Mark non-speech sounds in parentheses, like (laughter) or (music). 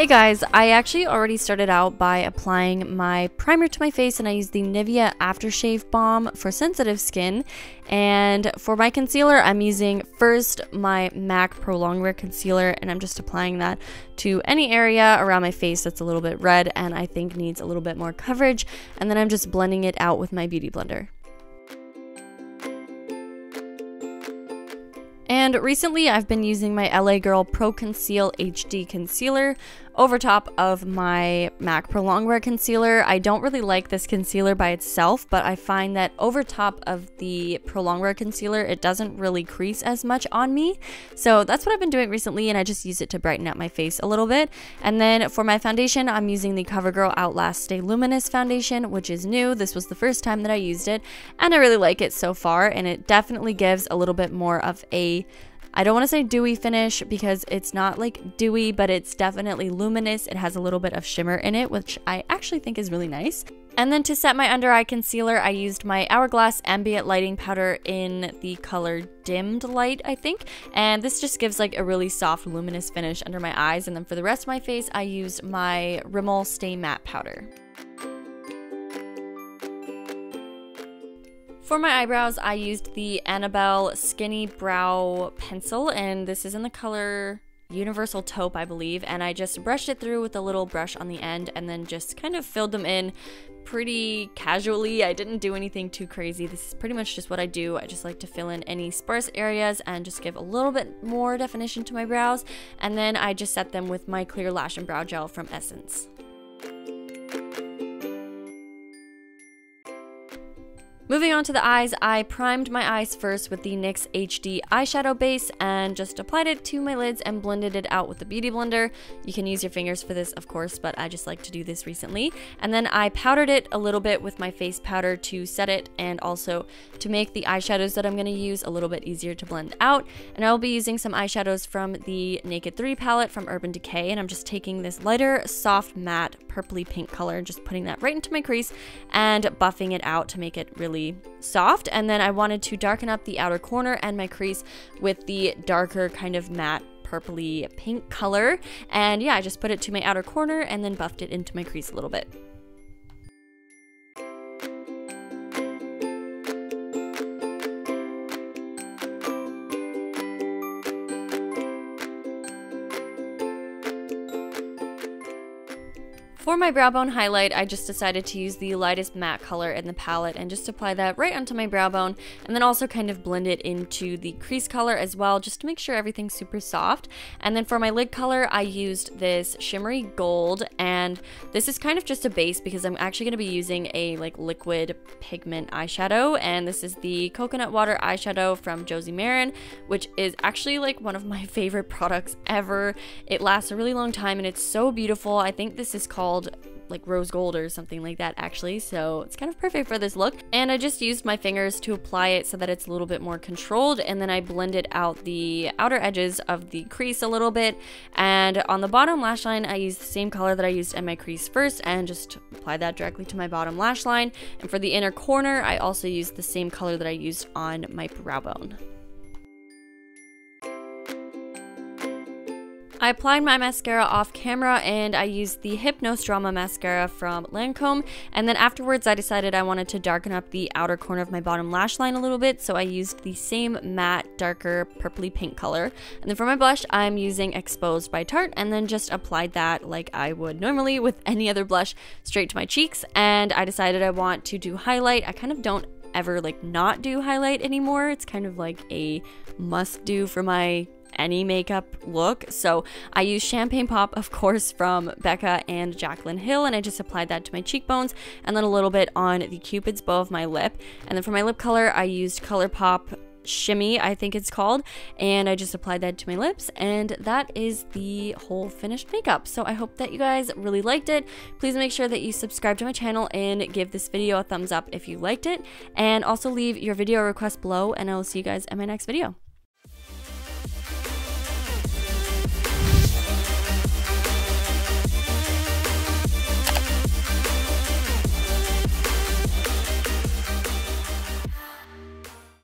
Hey guys, I actually already started out by applying my primer to my face and I used the Nivea Aftershave Balm for sensitive skin. And for my concealer, I'm using first my MAC Pro Longwear Concealer and I'm just applying that to any area around my face that's a little bit red and I think needs a little bit more coverage. And then I'm just blending it out with my Beauty Blender. And recently I've been using my LA Girl Pro Conceal HD Concealer over top of my MAC Pro Longwear Concealer. I don't really like this concealer by itself, but I find that over top of the Pro Longwear Concealer, it doesn't really crease as much on me. So that's what I've been doing recently, and I just use it to brighten up my face a little bit. And then for my foundation, I'm using the CoverGirl Outlast Stay Luminous Foundation, which is new. This was the first time that I used it, and I really like it so far, and it definitely gives a little bit more of a I don't want to say dewy finish because it's not like dewy, but it's definitely luminous. It has a little bit of shimmer in it, which I actually think is really nice. And then to set my under eye concealer, I used my Hourglass Ambient Lighting Powder in the color Dimmed Light, I think. And this just gives like a really soft luminous finish under my eyes. And then for the rest of my face, I used my Rimmel Stay Matte Powder. For my eyebrows, I used the Annabelle Skinny Brow Pencil, and this is in the color Universal Taupe, I believe, and I just brushed it through with a little brush on the end and then just kind of filled them in pretty casually. I didn't do anything too crazy. This is pretty much just what I do. I just like to fill in any sparse areas and just give a little bit more definition to my brows, and then I just set them with my clear lash and brow gel from Essence. Moving on to the eyes, I primed my eyes first with the NYX HD eyeshadow base and just applied it to my lids and blended it out with the Beauty Blender. You can use your fingers for this, of course, but I just like to do this recently. And then I powdered it a little bit with my face powder to set it and also to make the eyeshadows that I'm going to use a little bit easier to blend out. And I will be using some eyeshadows from the Naked 3 palette from Urban Decay, and I'm just taking this lighter, soft, matte, purpley pink color and just putting that right into my crease and buffing it out to make it really soft. And then I wanted to darken up the outer corner and my crease with the darker kind of matte purpley pink color. And yeah, I just put it to my outer corner and then buffed it into my crease a little bit. For my brow bone highlight, I just decided to use the lightest matte color in the palette and just apply that right onto my brow bone and then also kind of blend it into the crease color as well just to make sure everything's super soft. And then for my lid color, I used this shimmery gold and this is kind of just a base because I'm actually going to be using a like liquid pigment eyeshadow and this is the coconut water eyeshadow from Josie Maran which is actually like one of my (laughs) favorite products ever. It lasts a really long time and it's so beautiful. I think this is called called like rose gold or something like that actually. So it's kind of perfect for this look. And I just used my fingers to apply it so that it's a little bit more controlled. And then I blended out the outer edges of the crease a little bit. And on the bottom lash line I used the same color that I used in my crease first and just apply that directly to my bottom lash line. And for the inner corner I also used the same color that I used on my brow bone. I applied my mascara off camera and I used the Hypnose Drama mascara from Lancome. And then afterwards I decided I wanted to darken up the outer corner of my bottom lash line a little bit. So I used the same matte darker purpley pink color. And then for my blush I'm using Exposed by Tarte. And then just applied that like I would normally with any other blush straight to my cheeks. And I decided I want to do highlight. I kind of don't ever like not do highlight anymore. It's kind of like a must do for my any makeup look. So I use Champagne Pop, of course, from Becca and Jaclyn Hill, and I just applied that to my cheekbones and then a little bit on the Cupid's bow of my lip. And then for my lip color, I used ColourPop shimmy I think it's called and I just applied that to my lips and that is the whole finished makeup so I hope that you guys really liked it please make sure that you subscribe to my channel and give this video a thumbs up if you liked it and also leave your video request below and I will see you guys in my next video